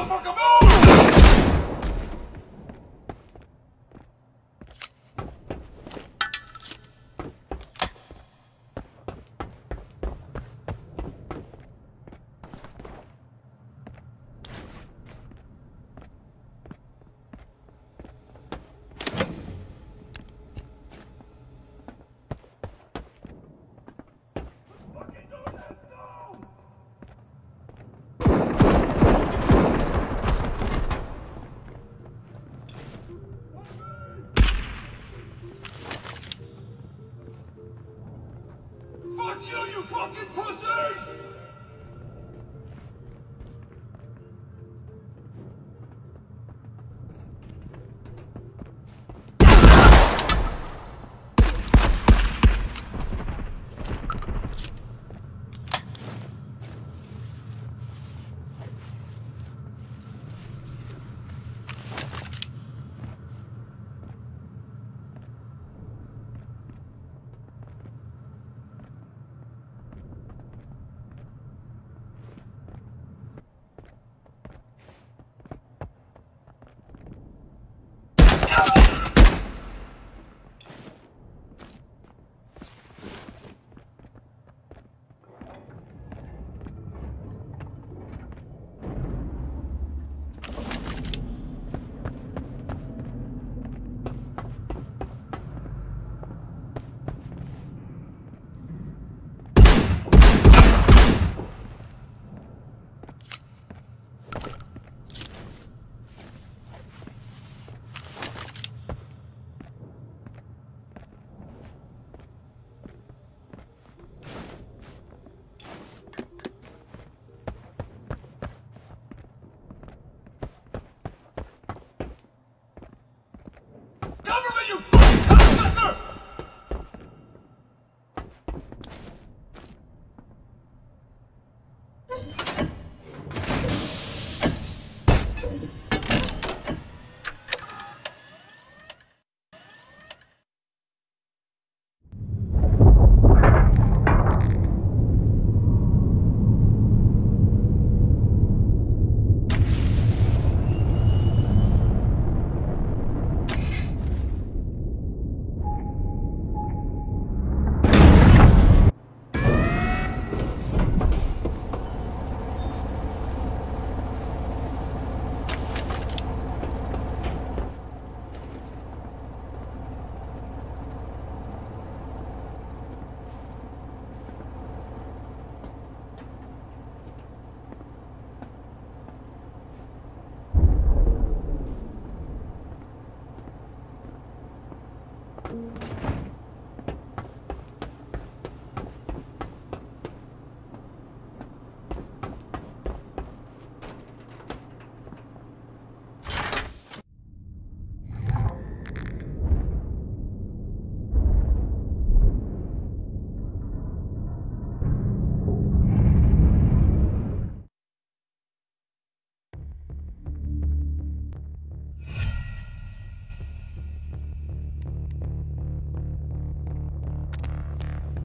do Boca you, you fucking pussies! are you, fucking cocksucker?